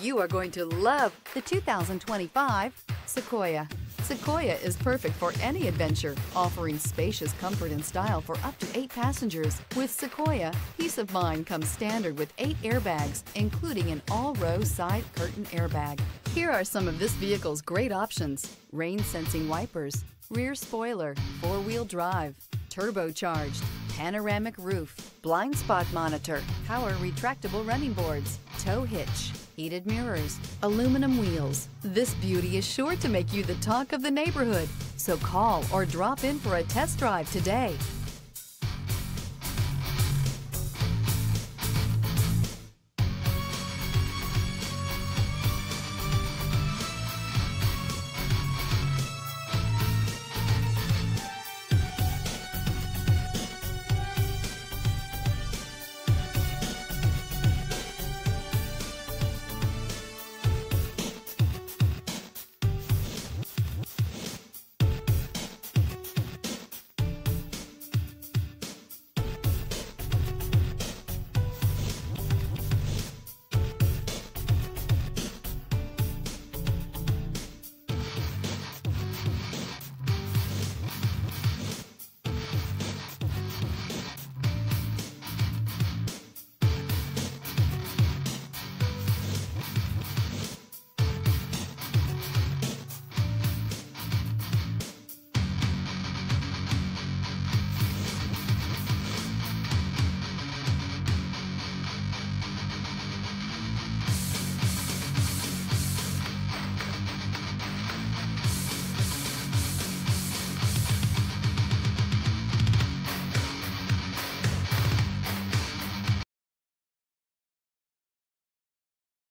You are going to love the 2025 Sequoia. Sequoia is perfect for any adventure, offering spacious comfort and style for up to eight passengers. With Sequoia, peace of mind comes standard with eight airbags, including an all-row side curtain airbag. Here are some of this vehicle's great options. Rain sensing wipers, rear spoiler, four-wheel drive, turbocharged, panoramic roof, blind spot monitor, power retractable running boards, tow hitch, heated mirrors, aluminum wheels. This beauty is sure to make you the talk of the neighborhood. So call or drop in for a test drive today.